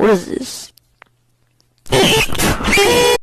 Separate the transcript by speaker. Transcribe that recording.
Speaker 1: What is this?